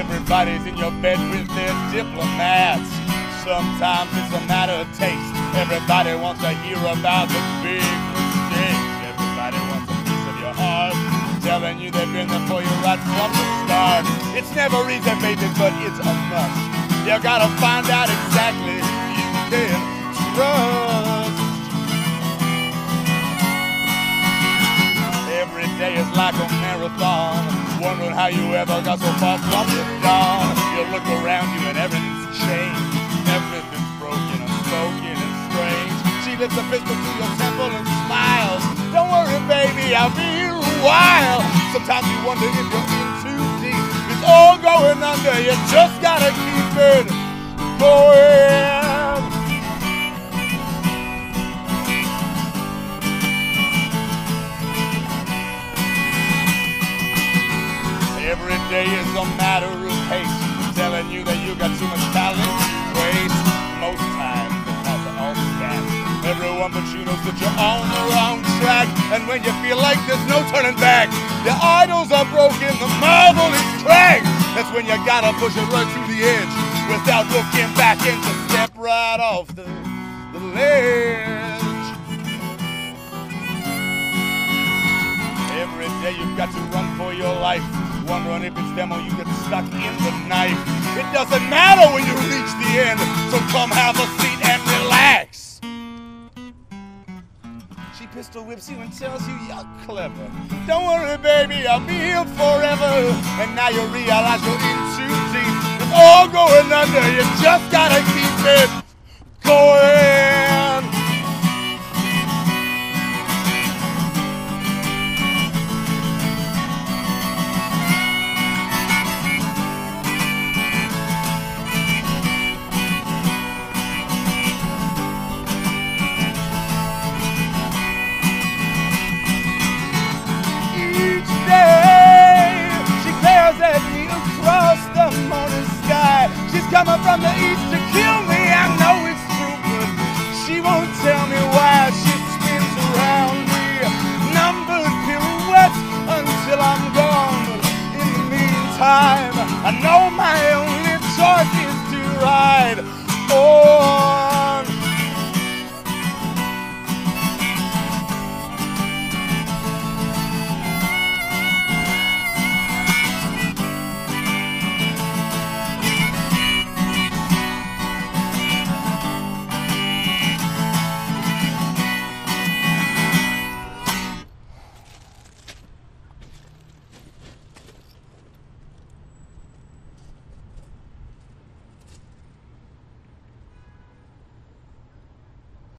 Everybody's in your bed with their diplomats. Sometimes it's a matter of taste. Everybody wants to hear about the big mistakes. Everybody wants a piece of your heart. Telling you they've been there for you right from the start. It's never easy, baby, but it's a must. You gotta find out exactly who you can trust. Every day is like a marathon. Wondering how you ever got so far from the dawn. You look around you and everything's changed. Everything's broken and spoken and strange. She lifts a pistol to your temple and smiles. Don't worry, baby, I'll be here a while. Sometimes you wonder if you're in too deep. It's all going under. You just gotta keep it going. A matter of pace. Telling you that you got too much talent waste. Most the odds are all stacked. Everyone but you knows that you're on the wrong track. And when you feel like there's no turning back, the idols are broken, the marble is cracked. That's when you gotta push it right to the edge without looking back and just step right off the, the ledge. Every day you've got to run for your life. Wondering if it's them or you get stuck in the knife. It doesn't matter when you reach the end, so come have a seat and relax. She pistol whips you and tells you you're clever. Don't worry, baby, I'll be here forever. And now you realize you're in too deep. It's all going under. You just gotta keep it from the east to